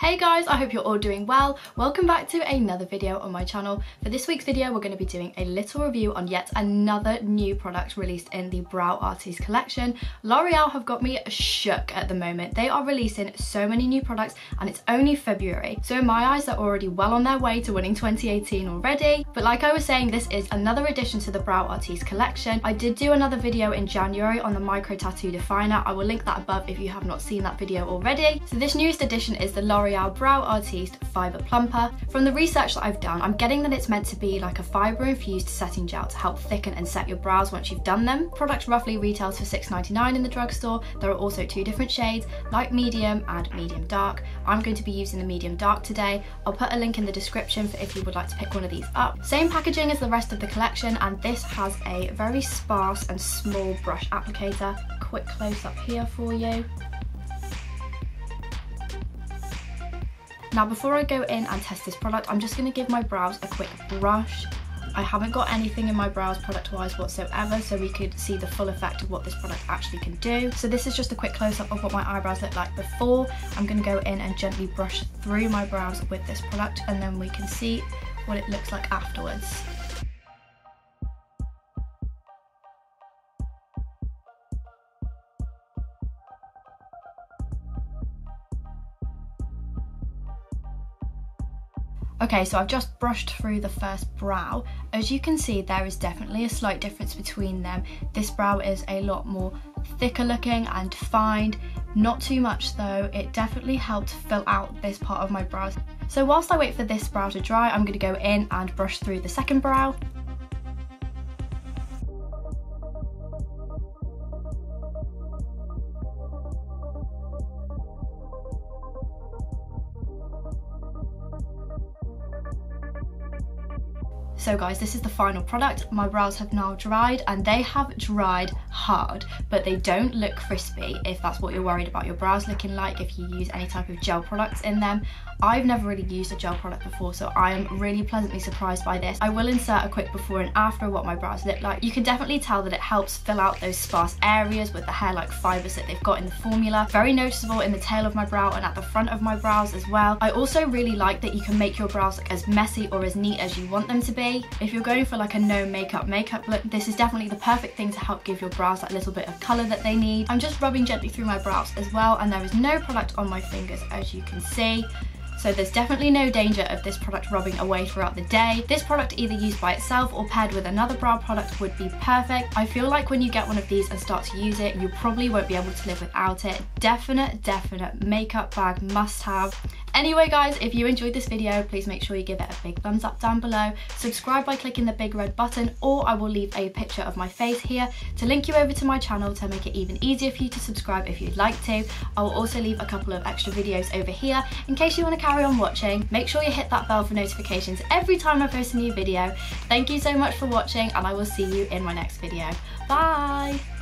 Hey guys, I hope you're all doing well. Welcome back to another video on my channel. For this week's video, we're going to be doing a little review on yet another new product released in the Brow Artiste collection. L'Oreal have got me shook at the moment. They are releasing so many new products and it's only February. So in my eyes, they're already well on their way to winning 2018 already. But like I was saying, this is another addition to the Brow Artiste collection. I did do another video in January on the Micro Tattoo Definer. I will link that above if you have not seen that video already. So this newest addition is the L'Oreal L'Oreal Brow Artiste Fibre Plumper. From the research that I've done, I'm getting that it's meant to be like a fibre infused setting gel to help thicken and set your brows once you've done them. Product roughly retails for $6.99 in the drugstore. There are also two different shades, light medium and medium dark. I'm going to be using the medium dark today. I'll put a link in the description for if you would like to pick one of these up. Same packaging as the rest of the collection and this has a very sparse and small brush applicator. Quick close up here for you. Now before I go in and test this product, I'm just going to give my brows a quick brush. I haven't got anything in my brows product wise whatsoever so we could see the full effect of what this product actually can do. So this is just a quick close up of what my eyebrows look like before. I'm going to go in and gently brush through my brows with this product and then we can see what it looks like afterwards. Okay, so I've just brushed through the first brow. As you can see, there is definitely a slight difference between them. This brow is a lot more thicker looking and defined. Not too much though, it definitely helped fill out this part of my brows. So whilst I wait for this brow to dry, I'm gonna go in and brush through the second brow. So guys, this is the final product. My brows have now dried and they have dried hard, but they don't look crispy if that's what you're worried about your brows looking like if you use any type of gel products in them. I've never really used a gel product before, so I am really pleasantly surprised by this. I will insert a quick before and after what my brows look like. You can definitely tell that it helps fill out those sparse areas with the hair-like fibres that they've got in the formula. Very noticeable in the tail of my brow and at the front of my brows as well. I also really like that you can make your brows look as messy or as neat as you want them to be if you're going for like a no makeup makeup look, this is definitely the perfect thing to help give your brows that little bit of colour that they need. I'm just rubbing gently through my brows as well and there is no product on my fingers as you can see. So there's definitely no danger of this product rubbing away throughout the day. This product either used by itself or paired with another brow product would be perfect. I feel like when you get one of these and start to use it, you probably won't be able to live without it. Definite, definite makeup bag must have. Anyway guys, if you enjoyed this video, please make sure you give it a big thumbs up down below. Subscribe by clicking the big red button or I will leave a picture of my face here to link you over to my channel to make it even easier for you to subscribe if you'd like to. I will also leave a couple of extra videos over here in case you want to carry on watching. Make sure you hit that bell for notifications every time I post a new video. Thank you so much for watching and I will see you in my next video. Bye!